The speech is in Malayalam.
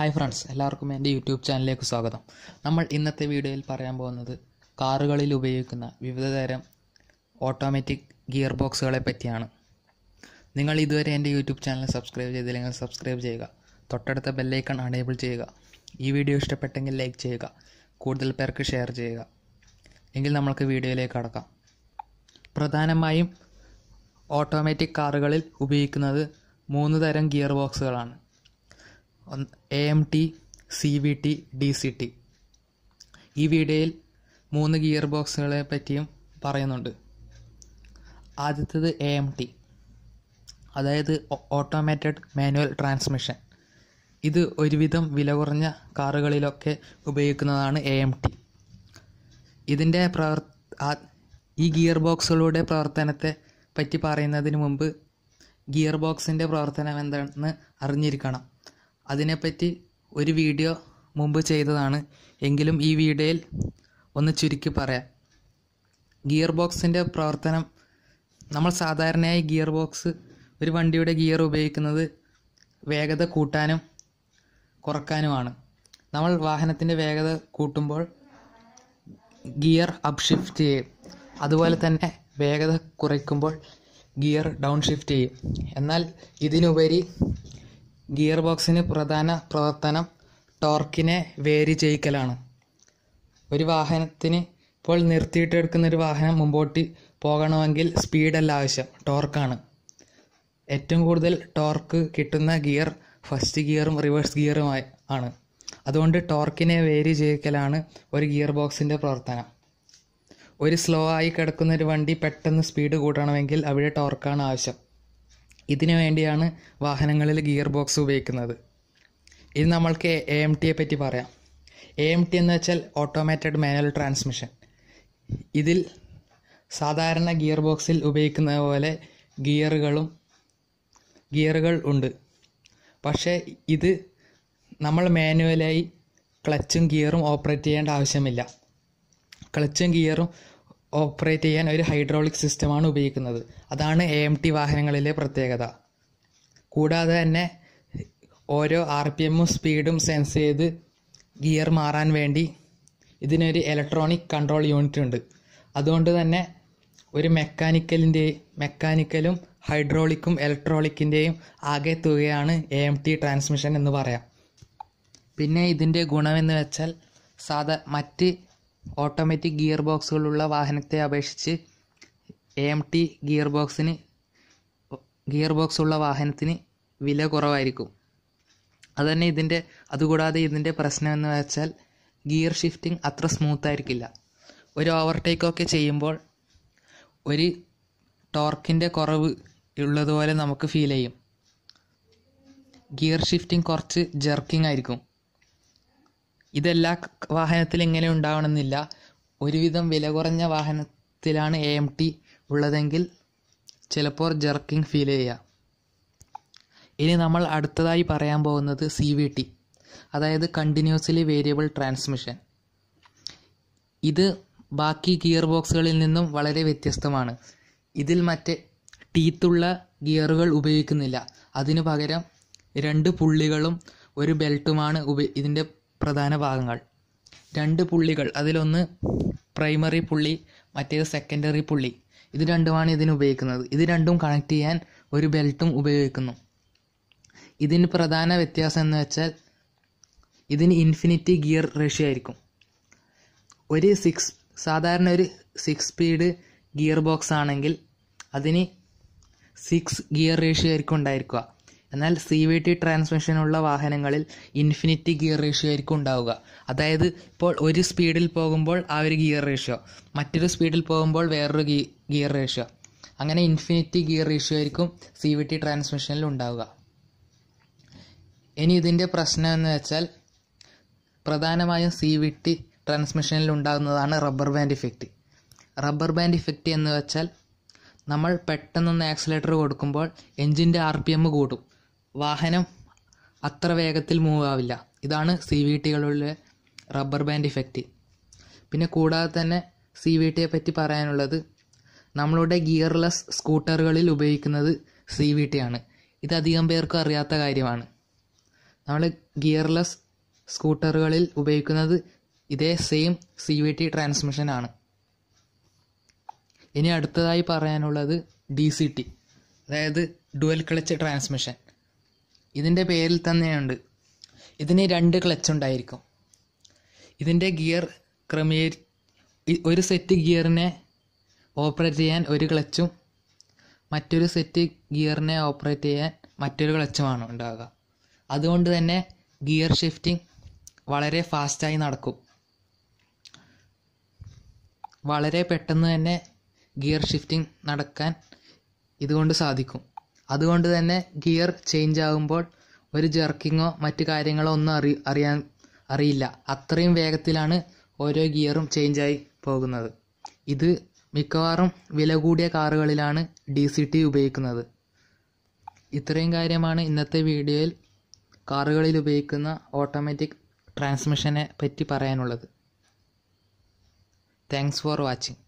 ഹായ് ഫ്രണ്ട്സ് എല്ലാവർക്കും എന്റെ യൂട്യൂബ് ചാനലിലേക്ക് സ്വാഗതം. നമ്മൾ ഇന്നത്തെ വീഡിയോയിൽ പറയാൻ പോകുന്നത് കാറുകളിൽ ഉപയോഗിക്കുന്ന വിവിധതരം ഓട്ടോമാറ്റിക് ഗിയർ ബോക്സുകളെ പറ്റിയാണ്. നിങ്ങൾ ഇതുവരെ എന്റെ യൂട്യൂബ് ചാനൽ സബ്സ്ക്രൈബ് ചെയ്തില്ലെങ്കിൽ സബ്സ്ക്രൈബ് ചെയ്യുക. തൊട്ടടുത്ത ബെല്ലൈക്കൺ അണേബിൾ ചെയ്യുക. ഈ വീഡിയോ ഇഷ്ടപ്പെട്ടെങ്കിൽ ലൈക്ക് ചെയ്യുക. കൂടുതൽ പേർക്ക് ഷെയർ ചെയ്യുക. എങ്കിൽ നമ്മൾക്ക് വീഡിയോയിലേക്ക് കടക്കാം. പ്രധാനമായും ഓട്ടോമാറ്റിക് കാറുകളിൽ ഉപയോഗിക്കുന്നത് മൂന്ന് തരം gear ബോക്സുകളാണ് A M T C V T D C T ഈ വീഡിയോയിൽ മൂന്ന് ഗിയർ ബോക്സുകളെ പറ്റിയും പറയുന്നുണ്ട്. ആദ്യത്തേത് എ എം ടി അതായത് ഓട്ടോമാറ്റഡ് മാനുവൽ ട്രാൻസ്മിഷൻ ഇത് ഒരുവിധം വില കുറഞ്ഞ കാറുകളിലൊക്കെ ഉപയോഗിക്കുന്നതാണ് എ എം ടി ഇതിന്റെ പ്രവർ ഈ ഗിയർ ബോക്സുകളുടെ പ്രവർത്തനത്തെ പറ്റി പറയുന്നതിന് മുമ്പ് ഗിയർ ബോക്സിന്റെ പ്രവർത്തനം എന്താണെന്ന് അറിഞ്ഞിരിക്കണം. അതിനെപ്പറ്റി ഒരു വീഡിയോ മുമ്പ് ചെയ്തതാണ്. എങ്കിലും ഈ വീഡിയോയിൽ ഒന്ന് ചുരുക്കി പറയാം. ഗിയർ ബോക്സിന്റെ പ്രവർത്തനം. നമ്മൾ സാധാരണയായി ഗിയർ ബോക്സ് ഒരു വണ്ടിയുടെ ഗിയർ ഉപയോഗിക്കുന്നത് വേഗത കൂട്ടാനും കുറക്കാനുമാണ്. നമ്മൾ വാഹനത്തിന്റെ വേഗത കൂട്ടുമ്പോൾ ഗിയർ അപ് ഷിഫ്റ്റ് ചെയ്യും. അതുപോലെ തന്നെ വേഗത കുറയ്ക്കുമ്പോൾ ഗിയർ ഡൗൺ ഷിഫ്റ്റ് ചെയ്യും. എന്നാൽ ഇതിനുപരി ഗിയർ ബോക്സിന് പ്രധാന പ്രവർത്തനം ടോർക്കിനെ വേരി ചെയ്യിക്കലാണ്. ഒരു വാഹനത്തിന് ഇപ്പോൾ നിർത്തിയിട്ടെടുക്കുന്ന ഒരു വാഹനം മുമ്പോട്ട് പോകണമെങ്കിൽ സ്പീഡല്ല ആവശ്യം. ടോർക്കാണ്. ഏറ്റവും കൂടുതൽ ടോർക്ക് കിട്ടുന്ന ഗിയർ ഫസ്റ്റ് ഗിയറും റിവേഴ്സ് ഗിയറുമായി ആണ്. അതുകൊണ്ട് ടോർക്കിനെ വേരി ചെയ്യിക്കലാണ് ഒരു ഗിയർ ബോക്സിന്റെ പ്രവർത്തനം. ഒരു സ്ലോ ആയി കിടക്കുന്ന ഒരു വണ്ടി പെട്ടെന്ന് സ്പീഡ് കൂട്ടണമെങ്കിൽ അവിടെ ടോർക്കാണ് ആവശ്യം. ഇതിനു വേണ്ടിയാണ് വാഹനങ്ങളിൽ ഗിയർ ബോക്സ് ഉപയോഗിക്കുന്നത്. ഇത് നമ്മൾക്ക് എ എം ടിയെ പറ്റി പറയാം. എ എം ടി എന്ന് വെച്ചാൽ ഓട്ടോമാറ്റഡ് മാനുവൽ ട്രാൻസ്മിഷൻ ഇതിൽ സാധാരണ ഗിയർ ബോക്സിൽ ഉപയോഗിക്കുന്ന പോലെ ഗിയറുകളും ഗിയറുകൾ ഉണ്ട്. പക്ഷേ ഇത് നമ്മൾ മാനുവലായി ക്ലച്ചും ഗിയറും ഓപ്പറേറ്റ് ചെയ്യേണ്ട ആവശ്യമില്ല. ക്ലച്ചും ഗിയറും ഓപ്പറേറ്റ് ചെയ്യാൻ ഒരു ഹൈഡ്രോളിക് സിസ്റ്റമാണ് ഉപയോഗിക്കുന്നത്. അതാണ് എ എം ടി വാഹനങ്ങളിലെ പ്രത്യേകത. കൂടാതെ തന്നെ ഓരോ ആർ പി എമ്മും സ്പീഡും സെൻസ് ചെയ്ത് ഗിയർ മാറാൻ വേണ്ടി ഇതിനൊരു ഇലക്ട്രോണിക് കൺട്രോൾ യൂണിറ്റ് ഉണ്ട്. അതുകൊണ്ട് തന്നെ ഒരു മെക്കാനിക്കലിന്റെ മെക്കാനിക്കലും ഹൈഡ്രോളിക്കും ഇലക്ട്രോണിക്കിന്റെയും ആകെ തുകയാണ് എ എം ടി ട്രാൻസ്മിഷൻ എന്ന് പറയാം. പിന്നെ ഇതിന്റെ ഗുണമെന്ന് വെച്ചാൽ സാധാ മറ്റ് ഓട്ടോമാറ്റിക് ഗിയർ ബോക്സുകളുള്ള വാഹനത്തെ അപേക്ഷിച്ച് എ ടി ഗിയർ ബോക്സിന് ഗിയർ ബോക്സ് ഉള്ള വാഹനത്തിന് വില കുറവായിരിക്കും. അതുതന്നെ ഇതിന്റെ അതുകൂടാതെ ഇതിന്റെ പ്രശ്നം എന്ന് വെച്ചാൽ ഗിയർ ഷിഫ്റ്റിംഗ് അത്ര സ്മൂത്ത് ആയിരിക്കില്ല ഒരു ഓവർടേക്ക് ഒക്കെ ചെയ്യുമ്പോൾ ഒരു ടോർക്കിന്റെ കുറവ് ഉള്ളതുപോലെ നമുക്ക് ഫീൽ ചെയ്യും. ഗിയർ ഷിഫ്റ്റിംഗ് കുറച്ച് ജെർക്കിംഗ് ആയിരിക്കും. ഇതെല്ലാ വാഹനത്തിലും ഇങ്ങനെ ഉണ്ടാവണമെന്നില്ല. ഒരുവിധം വില കുറഞ്ഞ വാഹനത്തിലാണ് എ എം ടി ഉള്ളതെങ്കിൽ ചിലപ്പോൾ ജർക്കിംഗ് ഫീൽ ചെയ്യാം ഇനി നമ്മൾ അടുത്തതായി പറയാൻ പോകുന്നത് സി വി ടി അതായത് കണ്ടിന്യൂസ്ലി വേരിയബിൾ ട്രാൻസ്മിഷൻ ഇത് ബാക്കി ഗിയർ ബോക്സുകളിൽ നിന്നും വളരെ വ്യത്യസ്തമാണ്. ഇതിൽ മറ്റേ ടീത്തുള്ള ഗിയറുകൾ ഉപയോഗിക്കുന്നില്ല. അതിനു പകരം രണ്ട് പുള്ളികളും ഒരു ബെൽറ്റുമാണ് ഉപ ഇതിന്റെ പ്രധാന ഭാഗങ്ങൾ. രണ്ട് പുള്ളികൾ. അതിലൊന്ന് പ്രൈമറി പുള്ളി മറ്റേത് സെക്കൻഡറി പുള്ളി. ഇത് രണ്ടുമാണ് ഇതിന് ഉപയോഗിക്കുന്നത്. ഇത് രണ്ടും കണക്ട് ചെയ്യാൻ ഒരു ബെൽറ്റും ഉപയോഗിക്കുന്നു. ഇതിന് പ്രധാന വ്യത്യാസം എന്ന് വെച്ചാൽ ഇതിന് ഇൻഫിനിറ്റി ഗിയർ റേഷ്യോ ആയിരിക്കും. ഒരു സിക്സ് സാധാരണ ഒരു സിക്സ് സ്പീഡ് ഗിയർ ബോക്സ് ആണെങ്കിൽ അതിന് സിക്സ് ഗിയർ റേഷ്യോ ആയിരിക്കും ഉണ്ടായിരിക്കുക. എന്നാൽ സി വി ടി ട്രാൻസ്മിഷനുള്ള വാഹനങ്ങളിൽ ഇൻഫിനിറ്റി ഗിയർ റേഷ്യോ ആയിരിക്കും ഉണ്ടാവുക. അതായത് ഇപ്പോൾ ഒരു സ്പീഡിൽ പോകുമ്പോൾ ആ ഒരു ഗിയർ റേഷ്യോ മറ്റൊരു സ്പീഡിൽ പോകുമ്പോൾ വേറൊരു ഗിയർ റേഷ്യോ അങ്ങനെ ഇൻഫിനിറ്റി ഗിയർ റേഷ്യോ ആയിരിക്കും സി വി ടി ട്രാൻസ്മിഷനിൽ ഉണ്ടാവുക. ഇനി ഇതിന്റെ പ്രശ്നം എന്ന് വെച്ചാൽ പ്രധാനമായും സി വി ടി ട്രാൻസ്മിഷനിൽ ഉണ്ടാകുന്നതാണ് rubber band effect rubber band effect എന്ന് വെച്ചാൽ നമ്മൾ പെട്ടെന്നൊന്ന് ആക്സിലേറ്റർ കൊടുക്കുമ്പോൾ എൻജിന്റെ ആർ പി എം കൂടും. വാഹനം അത്ര വേഗത്തിൽ മൂവ് ആവില്ല. ഇതാണ് സി വി ടികളുടെ റബ്ബർ ബാൻഡ് ഇഫക്റ്റ് പിന്നെ കൂടാതെ തന്നെ സി വി ടിയെ പറ്റി പറയാനുള്ളത് നമ്മളുടെ ഗിയർലെസ് സ്കൂട്ടറുകളിൽ ഉപയോഗിക്കുന്നത് സി വി ടി ആണ്. ഇത് അധികം പേർക്കും അറിയാത്ത കാര്യമാണ്. നമ്മൾ ഗിയർലെസ് സ്കൂട്ടറുകളിൽ ഉപയോഗിക്കുന്നത് ഇതേ സെയിം സി വി ടി ട്രാൻസ്മിഷനാണ് ഇനി അടുത്തതായി പറയാനുള്ളത് ഡി സി ടി അതായത് ഡുവൽ ക്ലച്ച് ട്രാൻസ്മിഷൻ ഇതിന്റെ പേരിൽ തന്നെയുണ്ട്. ഇതിന് രണ്ട് ക്ലച്ച് ഉണ്ടായിരിക്കും. ഇതിന്റെ ഗിയർ ക്രമീ ഒരു സെറ്റ് ഗിയറിനെ ഓപ്പറേറ്റ് ചെയ്യാൻ ഒരു ക്ലച്ചും മറ്റൊരു സെറ്റ് ഗിയറിനെ ഓപ്പറേറ്റ് ചെയ്യാൻ മറ്റൊരു ക്ലച്ചുമാണ് ഉണ്ടാകുക അതുകൊണ്ട് തന്നെ ഗിയർ ഷിഫ്റ്റിംഗ് വളരെ ഫാസ്റ്റായി നടക്കും. വളരെ പെട്ടെന്ന് തന്നെ ഗിയർ ഷിഫ്റ്റിംഗ് നടക്കാൻ ഇതുകൊണ്ട് സാധിക്കും. അതുകൊണ്ട് തന്നെ ഗിയർ ചേഞ്ച് ആകുമ്പോൾ ഒരു ജെർക്കിങ്ങോ മറ്റു കാര്യങ്ങളോ ഒന്നും അറി അറിയാൻ അറിയില്ല. അത്രയും വേഗത്തിലാണ് ഓരോ ഗിയറും ചേഞ്ചായി പോകുന്നത്. ഇത് മിക്കവാറും വില കൂടിയ കാറുകളിലാണ് ഡി സി ടി ഉപയോഗിക്കുന്നത്. ഇത്രയും കാര്യമാണ് ഇന്നത്തെ വീഡിയോയിൽ കാറുകളിൽ ഉപയോഗിക്കുന്ന ഓട്ടോമാറ്റിക് ട്രാൻസ്മിഷനെ പറ്റി പറയാനുള്ളത്. Thanks for watching